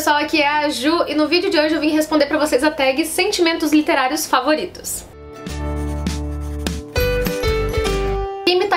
pessoal, aqui é a Ju e no vídeo de hoje eu vim responder pra vocês a tag Sentimentos Literários Favoritos.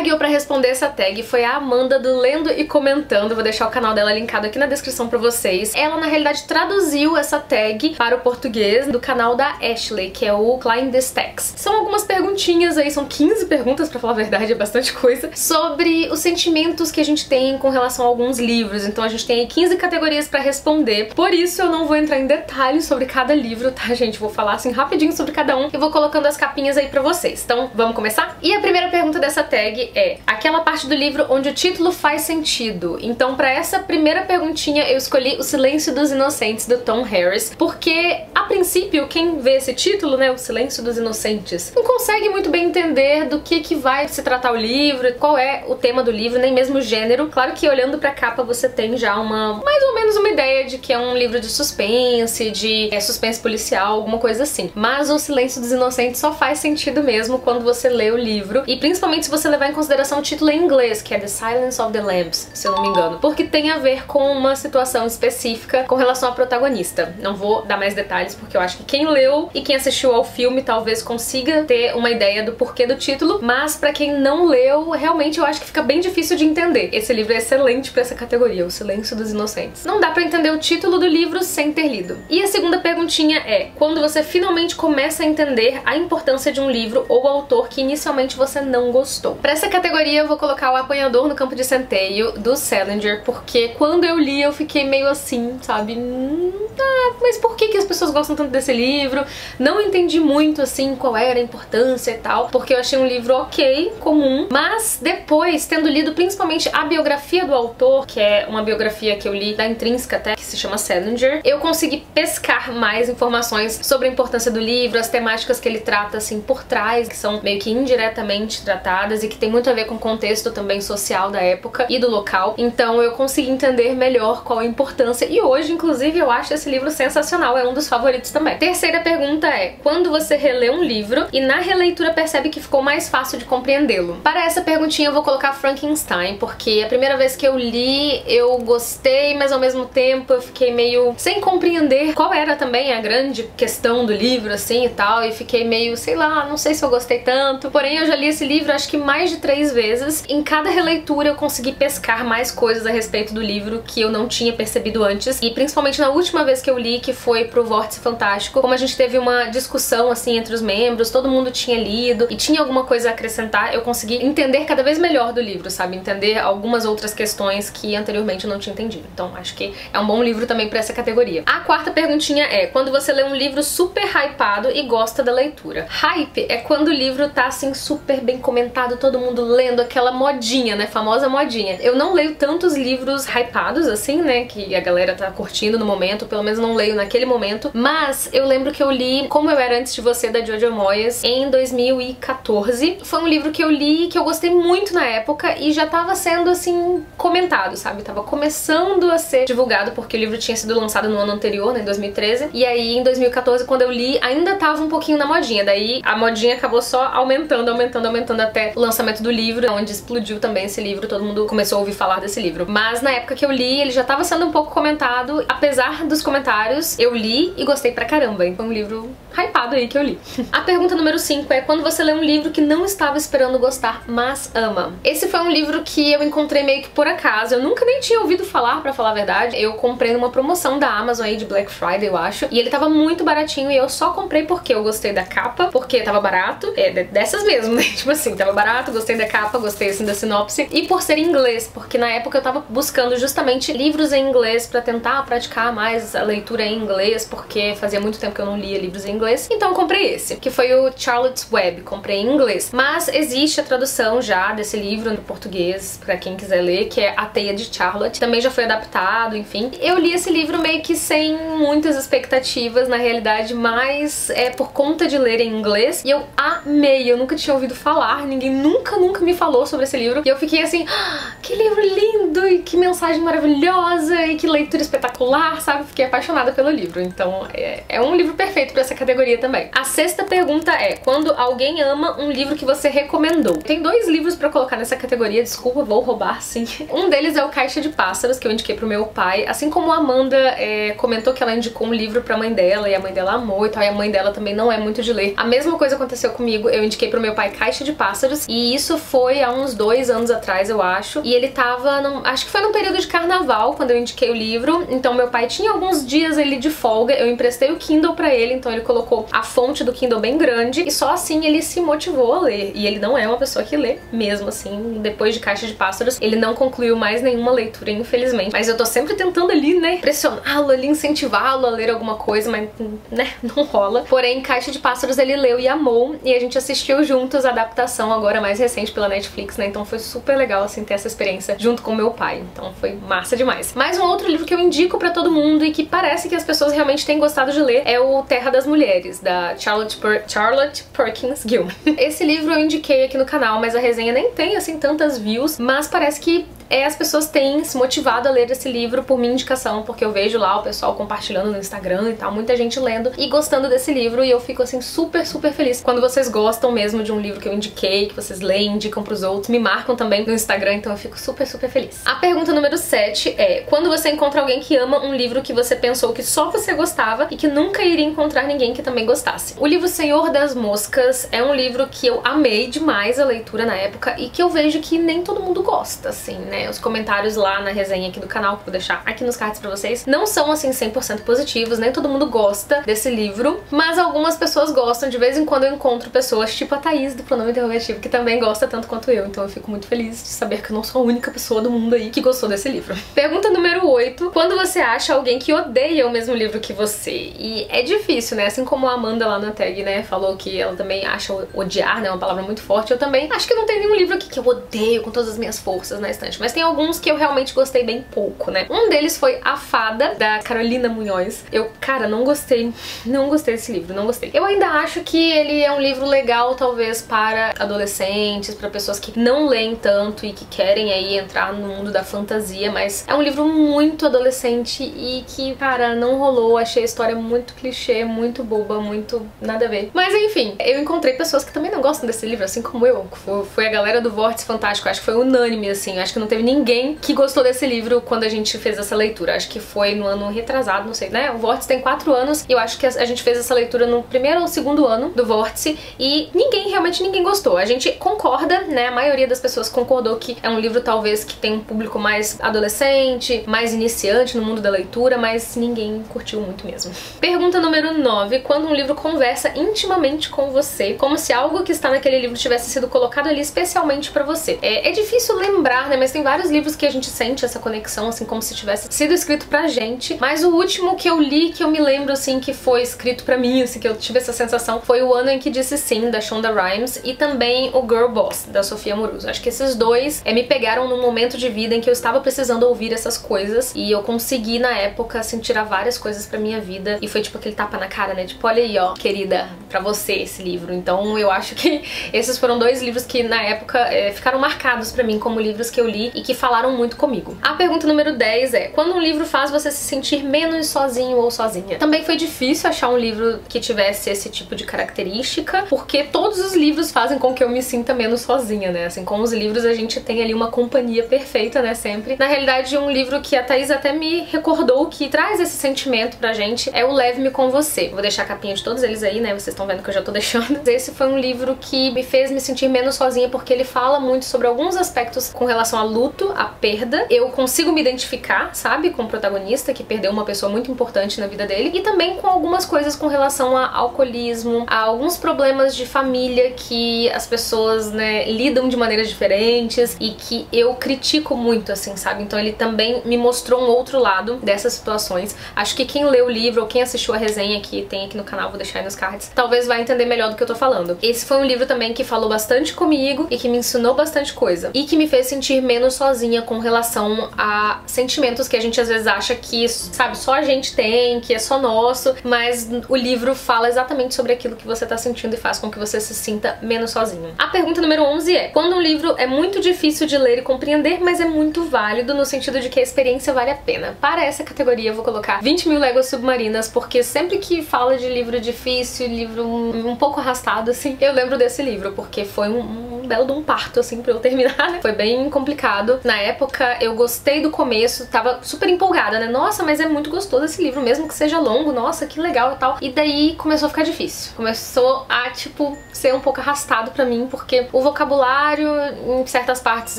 Tagueou pra responder essa tag foi a Amanda do Lendo e Comentando. Vou deixar o canal dela linkado aqui na descrição pra vocês. Ela, na realidade, traduziu essa tag para o português do canal da Ashley, que é o Klein the Stacks. São algumas perguntinhas aí, são 15 perguntas, pra falar a verdade, é bastante coisa, sobre os sentimentos que a gente tem com relação a alguns livros. Então a gente tem aí 15 categorias pra responder. Por isso eu não vou entrar em detalhes sobre cada livro, tá, gente? Vou falar assim rapidinho sobre cada um e vou colocando as capinhas aí pra vocês. Então, vamos começar? E a primeira pergunta dessa tag é aquela parte do livro onde o título faz sentido. Então, para essa primeira perguntinha, eu escolhi O Silêncio dos Inocentes, do Tom Harris, porque, a princípio, quem vê esse título, né, O Silêncio dos Inocentes, não consegue muito bem entender do que, que vai se tratar o livro, qual é o tema do livro, nem mesmo o gênero. Claro que olhando pra capa você tem já uma, mais ou menos uma ideia de que é um livro de suspense, de é, suspense policial, alguma coisa assim. Mas O Silêncio dos Inocentes só faz sentido mesmo quando você lê o livro, e principalmente se você levar em consideração o título em inglês, que é The Silence of the Lambs, se eu não me engano, porque tem a ver com uma situação específica com relação à protagonista. Não vou dar mais detalhes porque eu acho que quem leu e quem assistiu ao filme talvez consiga ter uma ideia do porquê do título, mas para quem não leu, realmente eu acho que fica bem difícil de entender. Esse livro é excelente para essa categoria, O Silêncio dos Inocentes. Não dá para entender o título do livro sem ter lido. E a segunda perguntinha é: quando você finalmente começa a entender a importância de um livro ou autor que inicialmente você não gostou? Essa categoria eu vou colocar o Apanhador no Campo de Centeio, do Salinger, porque quando eu li eu fiquei meio assim, sabe? Hum, ah, mas por que, que as pessoas gostam tanto desse livro? Não entendi muito, assim, qual era a importância e tal, porque eu achei um livro ok, comum, mas depois, tendo lido principalmente a biografia do autor, que é uma biografia que eu li da Intrínseca até, que se chama Salinger, eu consegui pescar mais informações sobre a importância do livro, as temáticas que ele trata, assim, por trás, que são meio que indiretamente tratadas e que tem muito a ver com contexto também social da época e do local. Então eu consegui entender melhor qual a importância e hoje, inclusive, eu acho esse livro sensacional, é um dos favoritos também. Terceira pergunta é: quando você relê um livro e na releitura percebe que ficou mais fácil de compreendê-lo? Para essa perguntinha eu vou colocar Frankenstein, porque a primeira vez que eu li eu gostei, mas ao mesmo tempo eu fiquei meio sem compreender qual era também a grande questão do livro, assim e tal, e fiquei meio, sei lá, não sei se eu gostei tanto. Porém, eu já li esse livro acho que mais de três vezes. Em cada releitura eu consegui pescar mais coisas a respeito do livro que eu não tinha percebido antes. E principalmente na última vez que eu li, que foi pro Vórtice Fantástico, como a gente teve uma discussão assim entre os membros, todo mundo tinha lido e tinha alguma coisa a acrescentar, eu consegui entender cada vez melhor do livro, sabe? Entender algumas outras questões que anteriormente eu não tinha entendido. Então acho que é um bom livro também para essa categoria. A quarta perguntinha é: quando você lê um livro super hypado e gosta da leitura? Hype é quando o livro tá assim super bem comentado, todo mundo lendo aquela modinha, né? Famosa modinha. Eu não leio tantos livros hypados assim, né? Que a galera tá curtindo no momento, pelo menos não leio naquele momento. Mas eu lembro que eu li Como Eu Era Antes de Você, da Jojo Moyes, em 2014. Foi um livro que eu li que eu gostei muito na época e já tava sendo assim comentado, sabe? Tava começando a ser divulgado porque o livro tinha sido lançado no ano anterior, né? Em 2013. E aí em 2014, quando eu li, ainda tava um pouquinho na modinha. Daí a modinha acabou só aumentando, aumentando, aumentando até o lançamento do livro onde explodiu também esse livro, todo mundo começou a ouvir falar desse livro. Mas na época que eu li, ele já tava sendo um pouco comentado, apesar dos comentários, eu li e gostei pra caramba. Foi um livro hypado aí que eu li. A pergunta número 5 é quando você lê um livro que não estava esperando gostar, mas ama. Esse foi um livro que eu encontrei meio que por acaso, eu nunca nem tinha ouvido falar, pra falar a verdade. Eu comprei numa promoção da Amazon aí de Black Friday, eu acho, e ele tava muito baratinho e eu só comprei porque eu gostei da capa, porque tava barato, é dessas mesmo, né? Tipo assim, tava barato, gostei da capa, gostei assim da sinopse, e por ser inglês, porque na época eu tava buscando justamente livros em inglês para tentar praticar mais a leitura em inglês, porque fazia muito tempo que eu não lia livros em inglês. Então eu comprei esse, que foi o Charlotte's Web, comprei em inglês. Mas existe a tradução já desse livro no português, para quem quiser ler, que é A Teia de Charlotte. Também já foi adaptado, enfim. Eu li esse livro meio que sem muitas expectativas, na realidade, mas é por conta de ler em inglês. E eu amei, eu nunca tinha ouvido falar, ninguém nunca, nunca nunca me falou sobre esse livro. E eu fiquei assim, ah, que livro lindo e que mensagem maravilhosa e que leitura espetacular, sabe? Fiquei apaixonada pelo livro. Então é, é um livro perfeito para essa categoria também. A sexta pergunta é: quando alguém ama um livro que você recomendou? Tem dois livros para colocar nessa categoria, desculpa, vou roubar sim. Um deles é o Caixa de Pássaros, que eu indiquei pro meu pai. Assim como a Amanda é, comentou que ela indicou um livro pra mãe dela e a mãe dela amou e tal, e a mãe dela também não é muito de ler. A mesma coisa aconteceu comigo, eu indiquei pro meu pai Caixa de Pássaros, e isso foi há uns dois anos atrás, eu acho. E ele tava, num, acho que foi num período de carnaval, quando eu indiquei o livro. Então meu pai tinha alguns dias ali de folga, eu emprestei o Kindle pra ele, então ele colocou a fonte do Kindle bem grande, e só assim ele se motivou a ler. E ele não é uma pessoa que lê, mesmo assim, depois de Caixa de Pássaros, ele não concluiu mais nenhuma leitura, infelizmente. Mas eu tô sempre tentando ali, né, pressioná-lo ali, incentivá-lo a ler alguma coisa, mas, né, não rola. Porém, Caixa de Pássaros ele leu e amou, e a gente assistiu juntos a adaptação agora mais recente pela Netflix, né, então foi super legal, assim, ter essa experiência junto com meu pai. Então foi massa demais. Mais um outro livro que eu indico pra todo mundo e que parece que as pessoas realmente têm gostado de ler é o Terra das Mulheres, da Charlotte, per Charlotte Perkins Gilman. Esse livro eu indiquei aqui no canal, mas a resenha nem tem, assim, tantas views, mas parece que é, as pessoas têm se motivado a ler esse livro por minha indicação, porque eu vejo lá o pessoal compartilhando no Instagram e tal, muita gente lendo e gostando desse livro, e eu fico assim super, super feliz quando vocês gostam mesmo de um livro que eu indiquei, que vocês leem, indicam pros outros, me marcam também no Instagram, então eu fico super, super feliz. A pergunta número 7 é: quando você encontra alguém que ama um livro que você pensou que só você gostava e que nunca iria encontrar ninguém que também gostasse? O livro Senhor das Moscas é um livro que eu amei demais a leitura na época e que eu vejo que nem todo mundo gosta, assim, né? Os comentários lá na resenha aqui do canal, que vou deixar aqui nos cards pra vocês, não são assim 100% positivos, nem todo mundo gosta desse livro, mas algumas pessoas gostam. De vez em quando eu encontro pessoas, tipo a Thaís do Pronome Interrogativo, que também gosta tanto quanto eu, então eu fico muito feliz de saber que eu não sou a única pessoa do mundo aí que gostou desse livro. Pergunta número 8. Quando você acha alguém que odeia o mesmo livro que você? E é difícil, né? Assim como a Amanda lá na tag, né, falou que ela também acha odiar, né, uma palavra muito forte, eu também acho que não tem nenhum livro aqui que eu odeio com todas as minhas forças na estante, mas mas tem alguns que eu realmente gostei bem pouco, né? Um deles foi A Fada, da Carolina Munhoz. Eu, cara, não gostei, não gostei desse livro, não gostei. Eu ainda acho que ele é um livro legal, talvez, para adolescentes, para pessoas que não leem tanto e que querem aí entrar no mundo da fantasia, mas é um livro muito adolescente e que, cara, não rolou. Achei a história muito clichê, muito boba, muito nada a ver. Mas enfim, eu encontrei pessoas que também não gostam desse livro, assim como eu. Foi a galera do Vórtice Fantástico, acho que foi unânime, assim. Acho que não teve ninguém que gostou desse livro quando a gente fez essa leitura. Acho que foi no ano retrasado, não sei, né? O Vórtice tem quatro anos e eu acho que a gente fez essa leitura no primeiro ou segundo ano do Vórtice e ninguém, realmente ninguém gostou. A gente concorda, né? A maioria das pessoas concordou que é um livro talvez que tem um público mais adolescente, mais iniciante no mundo da leitura, mas ninguém curtiu muito mesmo. Pergunta número 9. Quando um livro conversa intimamente com você, como se algo que está naquele livro tivesse sido colocado ali especialmente para você. É, é difícil lembrar, né? Mas tem vários livros que a gente sente essa conexão, assim, como se tivesse sido escrito pra gente. Mas o último que eu li, que eu me lembro, assim, que foi escrito pra mim, assim, que eu tive essa sensação, foi O Ano em que Disse Sim, da Shonda Rhimes, e também o Girl Boss, da Sofia Moruso. Acho que esses dois é, me pegaram num momento de vida em que eu estava precisando ouvir essas coisas, e eu consegui, na época, assim, tirar várias coisas pra minha vida, e foi tipo aquele tapa na cara, né? Tipo, olha aí, ó, querida, pra você esse livro. Então eu acho que esses foram dois livros que, na época, é, ficaram marcados pra mim como livros que eu li e que falaram muito comigo. A pergunta número 10 é: quando um livro faz você se sentir menos sozinho ou sozinha? Também foi difícil achar um livro que tivesse esse tipo de característica, porque todos os livros fazem com que eu me sinta menos sozinha, né? Assim, com os livros a gente tem ali uma companhia perfeita, né, sempre. Na realidade, um livro que a Thaís até me recordou que traz esse sentimento pra gente é o Leve-me com Você. Vou deixar a capinha de todos eles aí, né? Vocês estão vendo que eu já tô deixando. Esse foi um livro que me fez me sentir menos sozinha porque ele fala muito sobre alguns aspectos com relação a luto, a perda. Eu consigo me identificar, sabe, com o protagonista que perdeu uma pessoa muito importante na vida dele e também com algumas coisas com relação a alcoolismo, a alguns problemas de família que as pessoas, né, lidam de maneiras diferentes e que eu critico muito, assim, sabe? Então ele também me mostrou um outro lado dessas situações. Acho que quem leu o livro ou quem assistiu a resenha que tem aqui no canal, vou deixar aí nos cards, talvez vai entender melhor do que eu tô falando. Esse foi um livro também que falou bastante comigo e que me ensinou bastante coisa. E que me fez sentir menos sozinha com relação a sentimentos que a gente às vezes acha que, sabe, só a gente tem, que é só nosso, mas o livro fala exatamente sobre aquilo que você tá sentindo e faz com que você se sinta menos sozinho. A pergunta número 11 é: quando um livro é muito difícil de ler e compreender, mas é muito válido no sentido de que a experiência vale a pena? Para essa categoria eu vou colocar 20 mil léguas submarinas, porque sempre que fala de livro difícil, livro um, pouco arrastado, assim, eu lembro desse livro, porque foi um, um belo de um parto, assim, pra eu terminar, né? Foi bem complicado. Na época eu gostei do começo, tava super empolgada, né? Nossa, mas é muito gostoso esse livro, mesmo que seja longo, nossa, que legal e tal. E daí começou a ficar difícil. Começou a, tipo, ser um pouco arrastado pra mim, porque o vocabulário em certas partes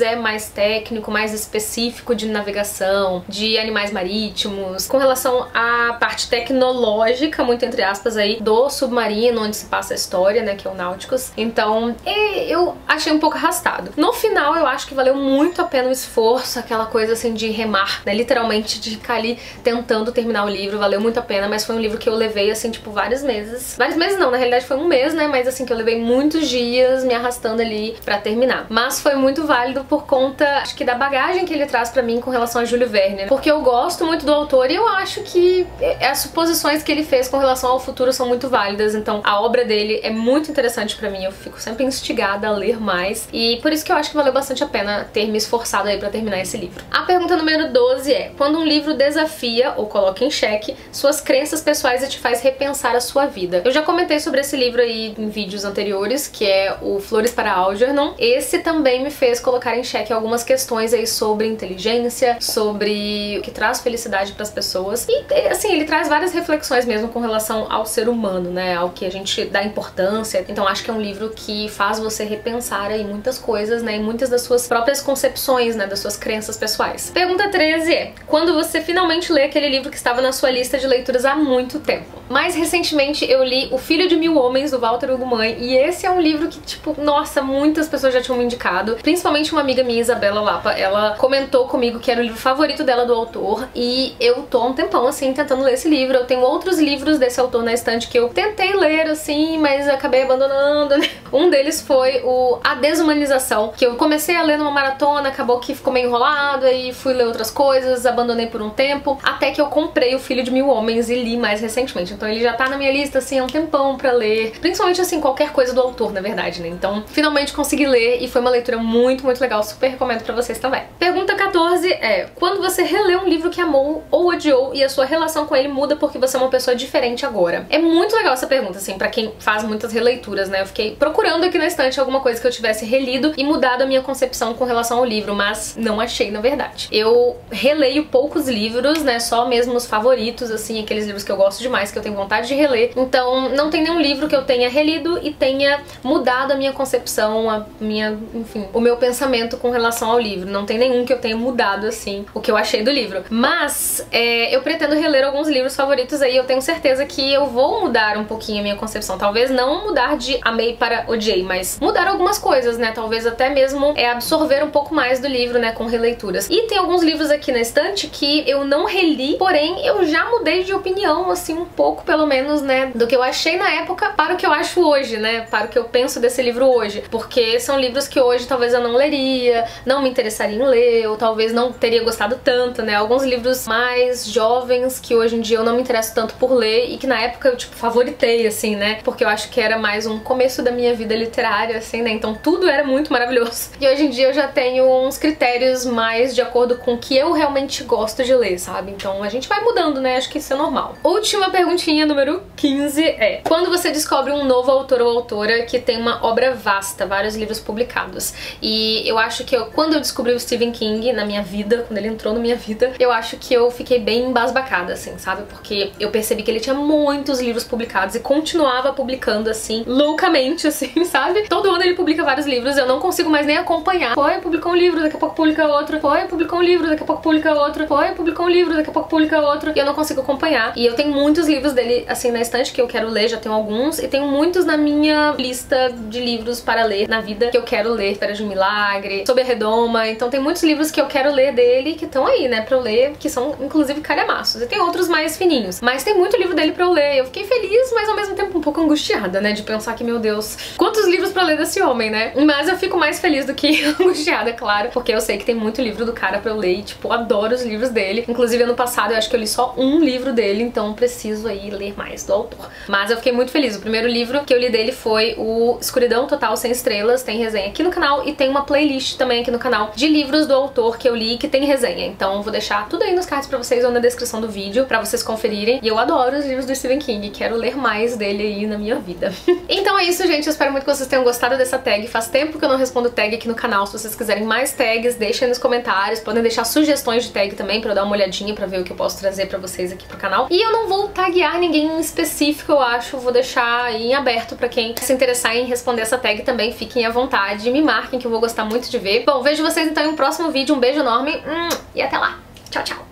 é mais técnico, mais específico de navegação, de animais marítimos. Com relação à parte tecnológica, muito entre aspas aí, do submarino, onde se passa a história, né, que é o Náuticos. Então, eu achei um pouco arrastado. No final, eu acho que valeu muito a pena o esforço, aquela coisa assim de remar, né, literalmente de ficar ali tentando terminar o livro, valeu muito a pena, mas foi um livro que eu levei assim, tipo, vários meses. Vários meses não, na realidade foi um mês, né, mas assim que eu levei muitos dias me arrastando ali para terminar. Mas foi muito válido por conta, acho que da bagagem que ele traz para mim com relação a Júlio Verne, né? porque eu gosto muito do autor e eu acho que as suposições que ele fez com relação ao futuro são muito válidas, então a obra dele é muito interessante para mim, eu fico sempre instigada a ler mais e por isso que eu acho que valeu bastante a pena ter me esforçado aí para terminar esse livro. A pergunta número 12 é: quando um livro desafia ou coloca em xeque suas crenças pessoais e te faz repensar a sua vida? Eu já comentei sobre esse livro aí em vídeos anteriores, que é o Flores para Algernon. Esse também me fez colocar em xeque algumas questões aí sobre inteligência, sobre o que traz felicidade para as pessoas. E assim, ele traz várias reflexões mesmo com relação ao ser humano, né? Ao que a gente dá importância. Então acho que é um livro que faz você repensar aí muitas coisas, né? Muitas das suas próprias concepções, né? Das suas crenças pessoais. Pergunta 13 é: quando você finalmente lê aquele livro que estava na sua lista de leituras há muito tempo? Mais recentemente eu li O Filho de Mil Homens, do Walter Ugumãe, e esse é um livro que, tipo, nossa, muitas pessoas já tinham me indicado. Principalmente uma amiga minha, Isabela Lapa, ela comentou comigo que era o livro favorito dela do autor, e eu tô há um tempão, assim, tentando ler esse livro. Eu tenho outros livros desse autor na estante que eu tentei ler, assim, mas acabei abandonando, né? Um deles foi o A Desumanização, que eu comecei a ler numa maratona, acabou que ficou meio enrolado, aí fui ler outras coisas, abandonei por um tempo, até que eu comprei O Filho de Mil Homens e li mais recentemente. Então ele já tá na minha lista, assim, há um tempão pra ler. Principalmente, assim, qualquer coisa do autor, na verdade, né? Então, finalmente consegui ler e foi uma leitura muito, muito legal. Super recomendo pra vocês também. Pergunta 14 é: quando você relê um livro que amou ou odiou e a sua relação com ele muda porque você é uma pessoa diferente agora? É muito legal essa pergunta, assim, pra quem faz muitas releituras, né? Eu fiquei procurando aqui na estante alguma coisa que eu tivesse relido e mudado a minha concepção com relação ao livro, mas não achei, na verdade. Eu releio poucos livros, né? Só mesmo os favoritos, assim, aqueles livros que eu gosto demais, que eu tenho vontade de reler. Então, não tem nenhum livro que eu tenha relido e tenha mudado a minha concepção, a minha, enfim, o meu pensamento com relação ao livro. Não tem nenhum que eu tenha mudado, assim, o que eu achei do livro. Mas, é, eu pretendo reler alguns livros favoritos aí, eu tenho certeza que eu vou mudar um pouquinho a minha concepção. Talvez não mudar de amei para odiei, mas mudar algumas coisas, né? Talvez até mesmo é absorver um pouco mais do livro, né, com releituras. E tem alguns livros aqui na estante que eu não reli, porém eu já mudei de opinião, assim, um pouco pelo menos, né, do que eu achei na época para o que eu acho hoje, né, para o que eu penso desse livro hoje. Porque são livros que hoje talvez eu não leria, não me interessaria em ler, ou talvez não teria gostado tanto, né? Alguns livros mais jovens que hoje em dia eu não me interesso tanto por ler e que na época eu, tipo, favoritei, assim, né? Porque eu acho que era mais um começo da minha vida literária, assim, né? Então tudo era muito maravilhoso. E hoje em dia eu já tenho uns critérios mais de acordo com o que eu realmente gosto de ler, sabe? Então a gente vai mudando, né? Acho que isso é normal. Última perguntinha, número 15 é: quando você descobre um novo autor ou autora que tem uma obra vasta, vários livros publicados. E eu acho que eu, quando eu descobri o Stephen King na minha vida, quando ele entrou na minha vida, eu acho que eu fiquei bem embasbacada, assim, sabe? Porque eu percebi que ele tinha muitos livros publicados e continuava publicando, assim, loucamente, assim, sabe? Todo ano ele publica vários livros, eu não consigo mais nem acompanhar. Foi, publicou um livro, daqui a pouco publica outro. Foi, publicou um livro, daqui a pouco publica outro. Foi, publicou um livro, daqui a pouco publica outro. E eu não consigo acompanhar. E eu tenho muitos livros dele, assim, na estante que eu quero ler, já tenho alguns. E tenho muitos na minha lista de livros para ler na vida que eu quero ler. Espera de um Milagre, Sob a Redoma. Então tem muitos livros que eu quero ler dele que estão aí, né, pra eu ler, que são inclusive calhamaços. E tem outros mais fininhos. Mas tem muito livro dele pra eu ler. Eu fiquei feliz, mas ao mesmo tempo um pouco angustiada, né, de pensar que, meu Deus, quantos livros pra ler desse homem, né? Mas eu fico mais feliz do que angustiada, claro, porque eu sei que tem muito livro do cara pra eu ler e, tipo, adoro os livros dele. Inclusive, ano passado eu acho que eu li só um livro dele, então preciso aí ler mais do autor. Mas eu fiquei muito feliz. O primeiro livro que eu li dele foi o Escuridão Total Sem Estrelas, tem resenha aqui no canal e tem uma playlist também aqui no canal de livros do autor que eu li que tem resenha. Então vou deixar tudo aí nos cards pra vocês ou na descrição do vídeo pra vocês conferirem. E eu adoro os livros do Stephen King, quero ler mais dele aí na minha vida. então é isso, gente. Eu espero muito que vocês tenham gostado dessa tag. Faz tempo que eu não respondo tag aqui no canal. Se vocês quiserem mais tags, deixem nos comentários. Podem deixar sugestões de tag também pra eu dar uma olhadinha pra ver o que eu posso trazer pra vocês aqui pro canal. E eu não vou taguear ninguém em específico, eu acho. Vou deixar aí em aberto pra quem se interessar em responder essa tag também. Fiquem à vontade, me marquem que eu vou gostar muito de ver. Bom, vejo vocês então em um próximo vídeo. Um beijo enorme hum, e até lá. Tchau, tchau.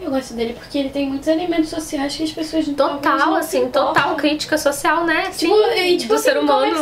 Eu gosto dele porque ele tem muitos elementos sociais que as pessoas não Total, assim, total crítica social, né? Tipo, Sim, e, tipo, do assim, ser humano.